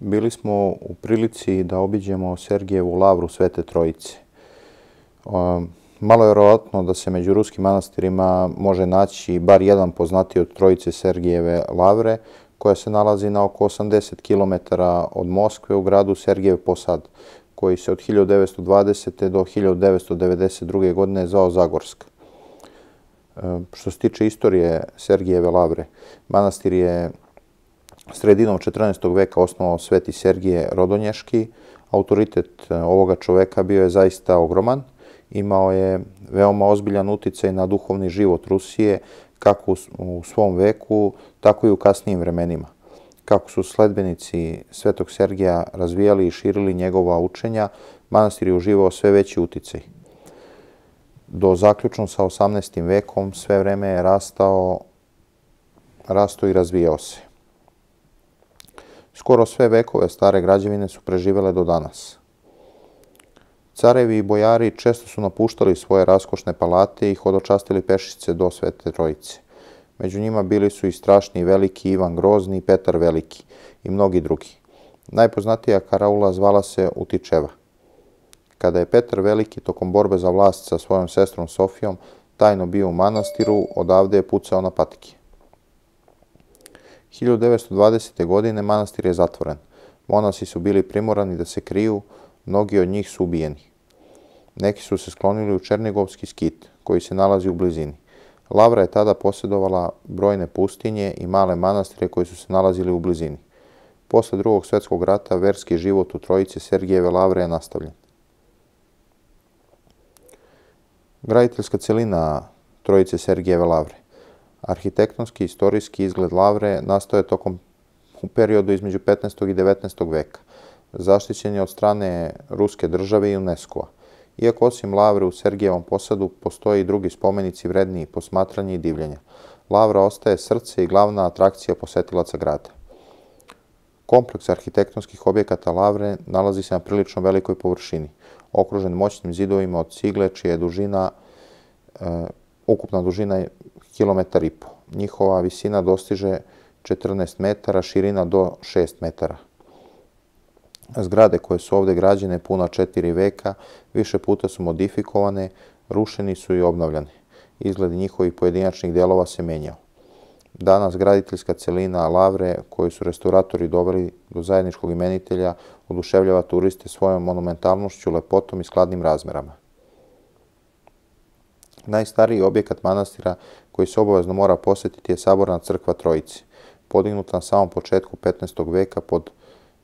bili smo u prilici da obiđemo Sergijevu lavru Svete Trojice. Malo je vjerovatno da se među ruskim manastirima može naći bar jedan poznati od Trojice Sergijeve lavre, koja se nalazi na oko 80 km od Moskve u gradu Sergijev Posad, koji se od 1920. do 1992. godine zvao Zagorsk. Što se tiče istorije Sergijeve lavre, manastir je sredinom 14. veka osnovao Sveti Sergije Rodonješki. Autoritet ovoga čoveka bio je zaista ogroman. Imao je veoma ozbiljan uticaj na duhovni život Rusije, kako u svom veku, tako i u kasnijim vremenima. Kako su sledbenici Svetog Sergija razvijali i širili njegova učenja, manastir je uživao sve veći uticaj. Do zaključno sa 18. vekom sve vreme je rastao, rastao i razvijao se. Skoro sve vekove stare građevine su preživele do danas. Carevi i bojari često su napuštali svoje raskošne palate i hodočastili pešice do Svete Trojice. Među njima bili su i strašni veliki Ivan Grozni i Petar Veliki i mnogi drugi. Najpoznatija karaula zvala se Utičeva. Kada je Petar Veliki tokom borbe za vlast sa svojom sestrom Sofijom tajno bio u manastiru, odavde je pucao na patike. 1920. godine manastir je zatvoren. Monasi su bili primorani da se kriju, mnogi od njih su ubijeni. Neki su se sklonili u Černigovski skit, koji se nalazi u blizini. Lavra je tada posjedovala brojne pustinje i male manastire koji su se nalazili u blizini. Posle drugog svjetskog rata verski život u trojici Sergijeve Lavre je nastavljen. Graditeljska celina trojice Sergijeve Lavre. Arhitektonski i istorijski izgled Lavre nastoje tokom u periodu između 15. i 19. veka. Zaštićen je od strane Ruske države i UNESCO-a. Iako osim Lavre u Sergijevom posadu postoje i drugi spomenici vredniji posmatranja i divljenja. Lavra ostaje srce i glavna atrakcija posetilaca grada. Kompleks arhitektonskih objekata Lavre nalazi se na prilično velikoj površini, okružen moćnim zidovima od cigle, čija je dužina, e, ukupna dužina kilometar i po. Njihova visina dostiže 14 metara, širina do 6 metara. Zgrade koje su ovde građene puna četiri veka, više puta su modifikovane, rušeni su i obnavljani. Izgled njihovih pojedinačnih delova se menjao. Danas graditeljska celina Lavre, koju su restauratori doveli do zajedničkog imenitelja, oduševljava turiste svojom monumentalnošću, lepotom i skladnim razmerama. Najstariji objekat manastira koji se obavezno mora posjetiti je Saborna crkva Trojici, podignuta na samom početku 15. veka pod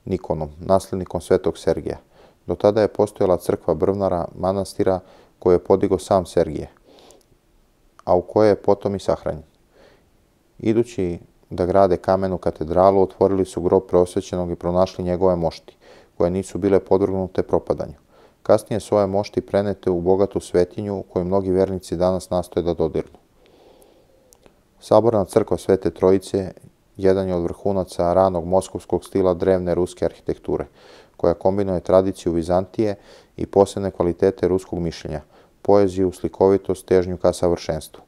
Nikonom, nasljednikom svetog Sergija. Do tada je postojala crkva Brvnara, manastira koju je podigo sam Sergije, a u kojoj je potom i sahranjen. Idući da grade kamenu katedralu, otvorili su grob preosvećenog i pronašli njegove mošti, koje nisu bile podvrgnute propadanju. Kasnije svoje mošti prenete u bogatu svetinju koju mnogi vernici danas nastoje da dodirnu. Saborna crkva Svete Trojice jedan je od vrhunaca ranog moskovskog stila drevne ruske arhitekture, koja kombinuje tradiciju Vizantije i posebne kvalitete ruskog mišljenja, poeziju, slikovitost, težnju ka savršenstvu.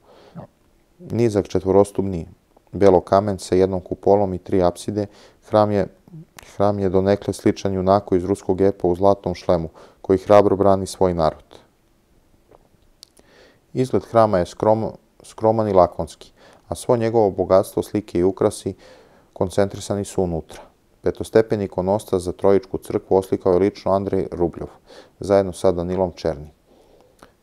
Nizak četvorostubni belo kamen sa jednom kupolom i tri apside, hram je, hram je donekle sličan junaku iz ruskog epa u zlatnom šlemu, koji hrabro brani svoj narod. Izgled hrama je skrom, skroman i lakonski, a svo njegovo bogatstvo, slike i ukrasi koncentrisani su unutra. Petostepeni ikonostas za Trojičku crkvu oslikao je lično Andrej Rubljov, zajedno sa Danilom Černi.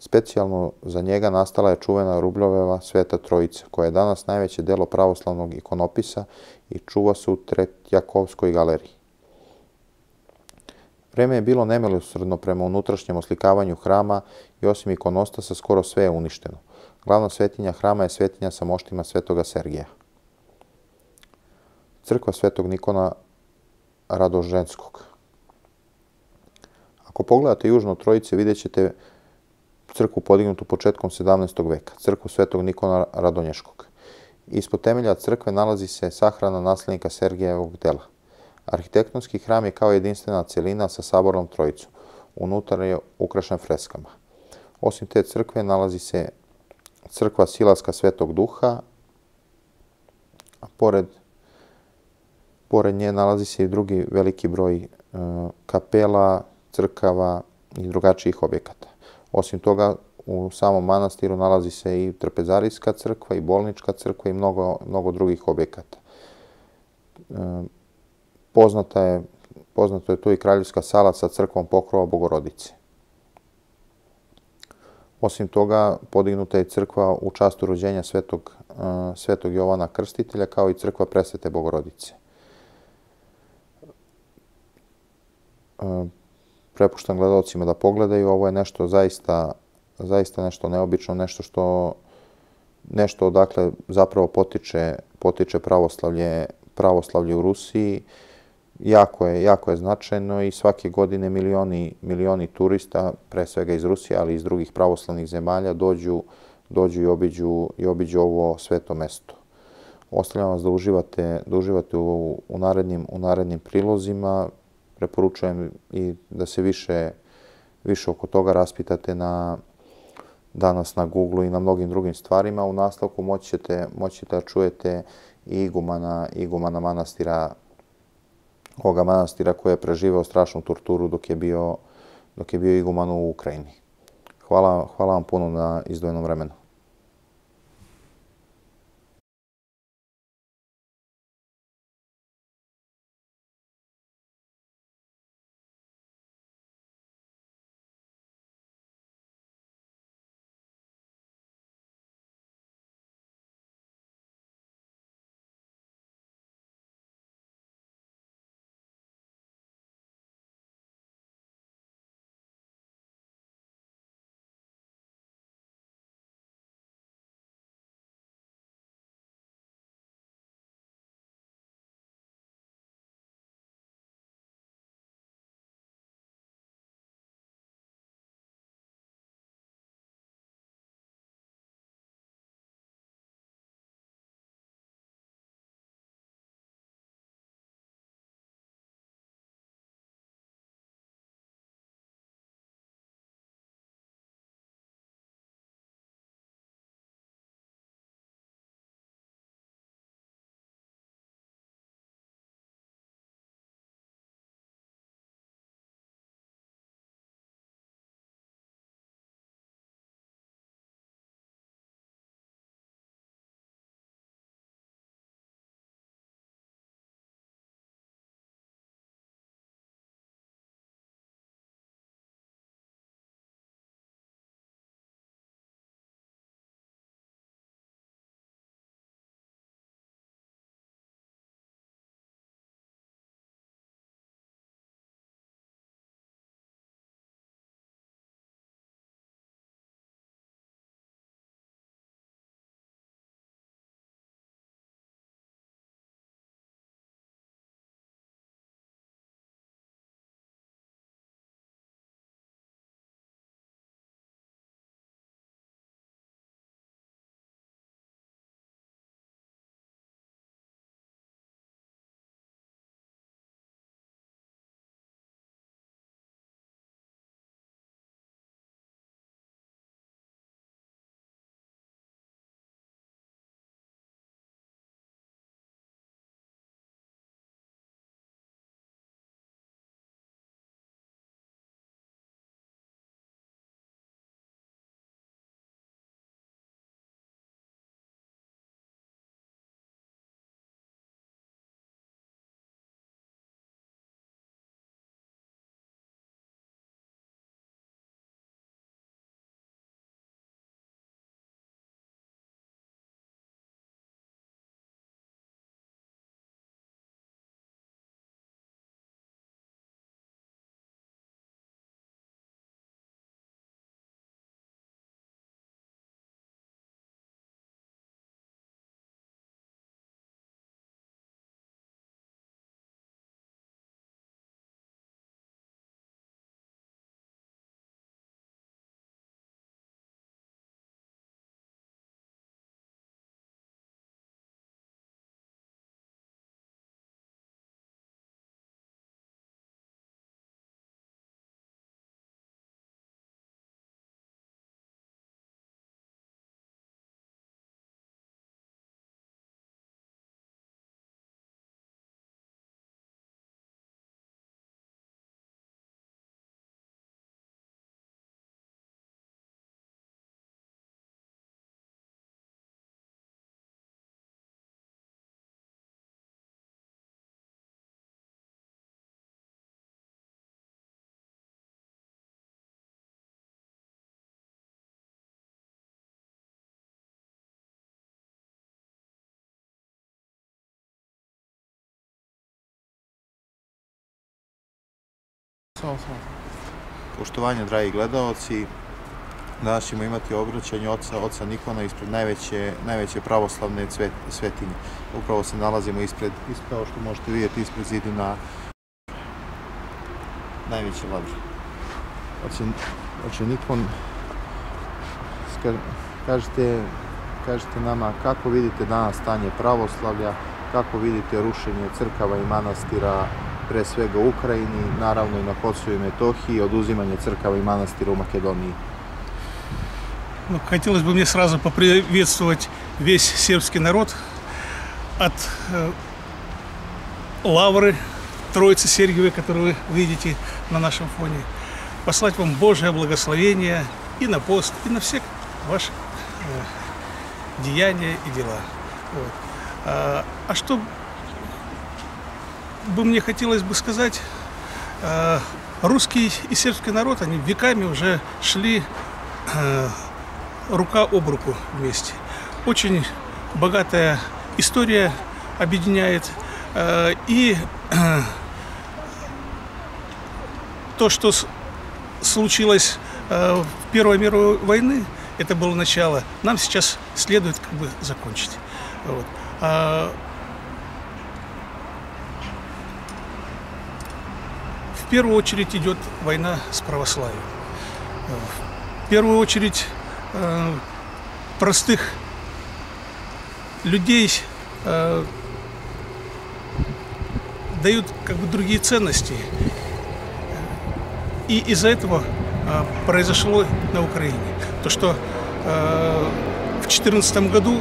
Specijalno za njega nastala je čuvena Rubljoveva Sveta Trojica, koja je danas najveće delo pravoslavnog ikonopisa i čuva se u Tretjakovskoj galeriji. Vreme je bilo nemilosrdno prema unutrašnjem oslikavanju hrama i osim ikonostasa skoro sve je uništeno. Glavna svetinja hrama je svetinja sa moštima svetoga Sergija. Crkva svetog Nikona Radoženskog. Ako pogledate južno Trojice, vidjet ćete crkvu podignutu početkom 17. veka, crkvu svetog Nikona Radonješkog. Ispod temelja crkve nalazi se sahrana naslednika Sergijevog dela. Arhitektonski hram je kao jedinstvena celina sa sabornom trojicom. Unutar je ukrašen freskama. Osim te crkve nalazi se crkva Silaska Svetog Duha, a pored, Pored nje nalazi se i drugi veliki broj e, kapela, crkava i drugačijih objekata. Osim toga, u samom manastiru nalazi se i trpezarijska crkva i bolnička crkva i mnogo, mnogo drugih objekata. E, poznata je, poznato je tu i kraljevska sala sa crkvom pokrova Bogorodice. Osim toga, podignuta je crkva u častu rođenja svetog, uh, svetog Jovana Krstitelja, kao i crkva presvete Bogorodice. Uh, prepuštam gledalcima da pogledaju, ovo je nešto zaista, zaista nešto neobično, nešto što nešto odakle zapravo potiče, potiče pravoslavlje, pravoslavlje u Rusiji jako je, jako je značajno i svake godine milioni, milioni turista, pre svega iz Rusije, ali i iz drugih pravoslavnih zemalja, dođu, dođu i obiđu, i obiđu ovo sveto mesto. Ostavljam vas da uživate, da uživate u, u, narednim, u narednim prilozima. Preporučujem i da se više, više oko toga raspitate na, danas na Google i na mnogim drugim stvarima. U nastavku moći ćete, moći ćete da čujete i igumana, igumana manastira ovoga manastira koji je preživeo strašnu torturu dok je bio, dok je bio iguman u Ukrajini. Hvala, hvala vam puno na izdvojenom vremenu. Samo, samo. Poštovanje, dragi gledaoci. Danas ćemo imati obraćanje oca, oca Nikona ispred najveće, najveće pravoslavne cvet, svetinje. Upravo se nalazimo ispred, ispred, što možete vidjeti, ispred zidina najveće ladre. Oče, oče Nikon, kažete, kažete nama kako vidite danas stanje pravoslavlja, kako vidite rušenje crkava i manastira, pre svega u Ukrajini, naravno i na Kosovu i Metohiji, oduzimanje crkava i manastira u Makedoniji. Ну, хотелось бы мне сразу поприветствовать весь сербский народ от э, лавры Троицы Сергиевой, которую вы видите на нашем фоне. Послать вам Божье благословение и на пост, и на все ваши э, деяния и дела. Вот. А, а что бы мне хотелось бы сказать, э, русский и сербский народ, они веками уже шли э, рука об руку вместе. Очень богатая история объединяет. Э, И то, что случилось в Первой мировой войны, это было начало. Нам сейчас следует как бы закончить. Вот. А В первую очередь идет война с православием. В первую очередь э, простых людей э, дают как бы другие ценности. И из-за этого э, произошло на Украине. То, что в 2014 году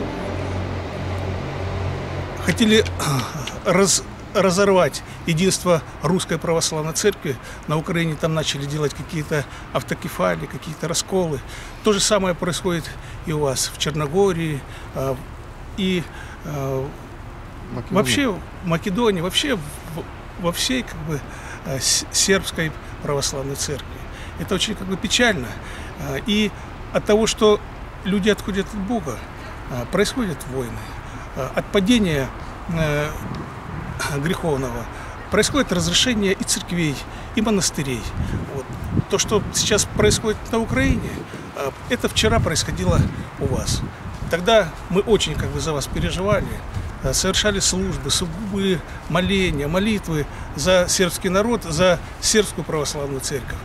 хотели раз- разорвать единство русской православной церкви. На Украине там начали делать какие-то автокефалии, какие-то расколы. То же самое происходит и у вас в Черногории, э, и э, вообще в Македонии, вообще во всей как бы с- сербской православной церкви. Это очень как бы печально. И от того, что люди отходят от Бога, происходят войны. От падения э, греховного происходит разрушение и церквей, и монастырей. Вот. То, что сейчас происходит на Украине, э, это вчера происходило у вас. Тогда мы очень как бы за вас переживали, э, совершали службы, сугубые моления, молитвы за сербский народ, за сербскую православную церковь.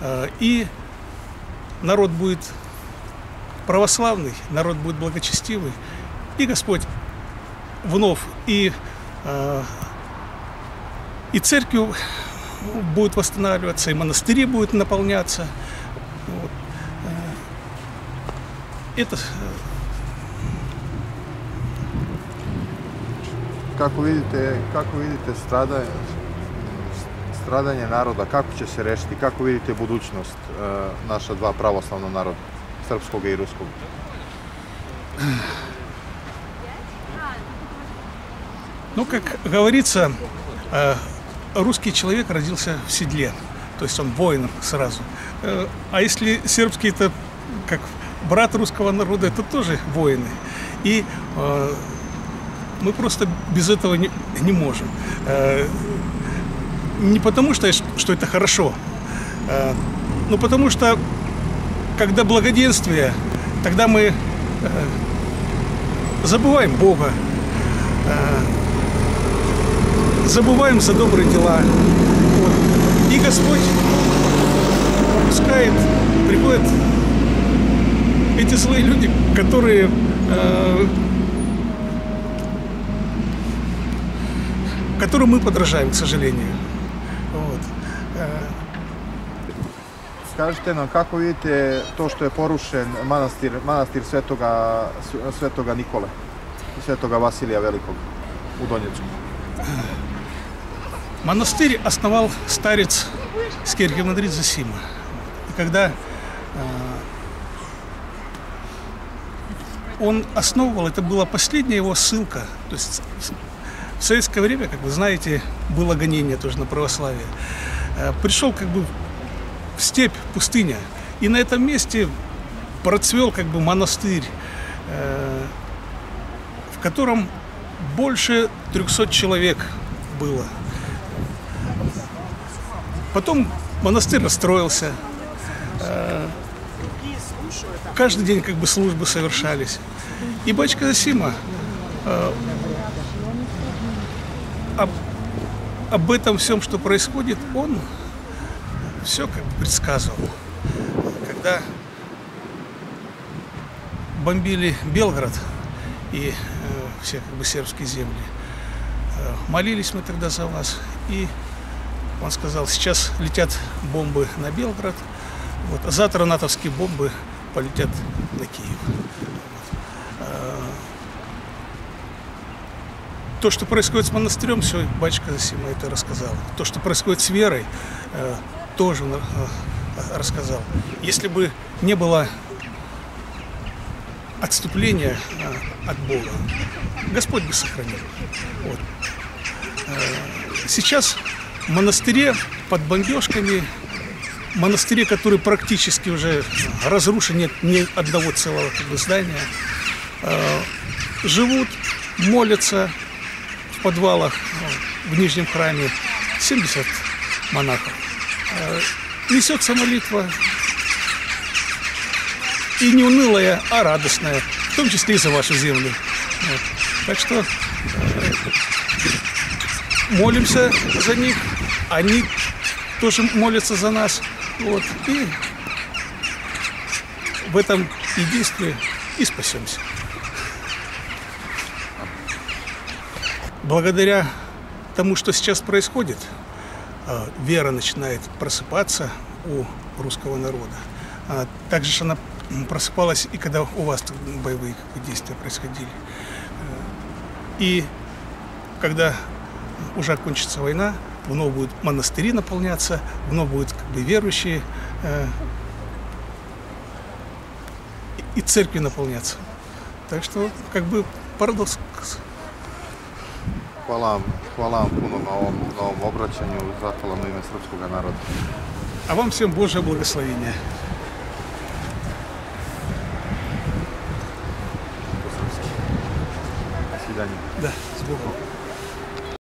Э, И народ будет православный, народ будет благочестивый, и Господь вновь и, и церкви будут восстанавливаться, и монастыри будут наполняться. Вот. Э, это... Э, как видите, как видите страдanje, страдanje народа, как ќе се решити, како видите будущность э, наша два православного народа, сербского и русского. Ну, как говорится, э, русский человек родился в седле, то есть он воином сразу. Э, А если сербский это как брат русского народа, это тоже воины. И э, мы просто без этого не, не можем. Э, Не потому что, что это хорошо, но потому что когда благоденствие, тогда мы забываем Бога, забываем за добрые дела. Вот. И Господь пускает, приходят эти злые люди, которые э, которым мы подражаем, к сожалению. Вот. Э. Скажите нам, как вы видите то, что порушен монастырь, монастырь Святого, Святого Николы, Святого Василия Великого у Донецку? Монастырь основал старец Скирхемандрит Засима. И когда э, он основывал, это была последняя его ссылка. То есть в советское время, как вы знаете, было гонение тоже на православие. Э, Пришел как бы в степь, пустыня. И на этом месте процвел как бы монастырь, э, в котором больше 300 человек было. Потом монастырь расстроился. Э, Каждый день как бы службы совершались. И батюшка Зосима э, об, об этом всем, что происходит, он все как бы предсказывал. Когда бомбили Белгород и э, все как бы сербские земли, э, молились мы тогда за вас. И он сказал, сейчас летят бомбы на Белгород, вот, а завтра натовские бомбы полетят на Киев. А, То, что происходит с монастырем, все, батюшка Зосима это рассказал. То, что происходит с верой, э, тоже он, э, рассказал. Если бы не было отступления э, от Бога, Господь бы сохранил. Вот. Э, Сейчас монастыре под бомбежками, монастыре, который практически уже разрушен, нет ни одного целого как бы, здания, э, живут, молятся в подвалах в Нижнем храме 70 монахов. Э, Несется молитва и не унылая, а радостная, в том числе и за вашу землю. Вот. Так что э, молимся за них, они тоже молятся за нас. Вот. И в этом единстве и спасемся. Благодаря тому, что сейчас происходит, э, вера начинает просыпаться у русского народа. А Также ж она просыпалась и когда у вас боевые действия происходили. Э, И когда уже окончится война, вновь будут монастыри наполняться, вновь будут как бы верующие э, и- церкви наполняться. Так что как бы парадокс. Hvala vam, hvala vam puno na ovom, na ovom obraćanju, zahvalam u ime srpskog naroda. А вам всем Божье благословение.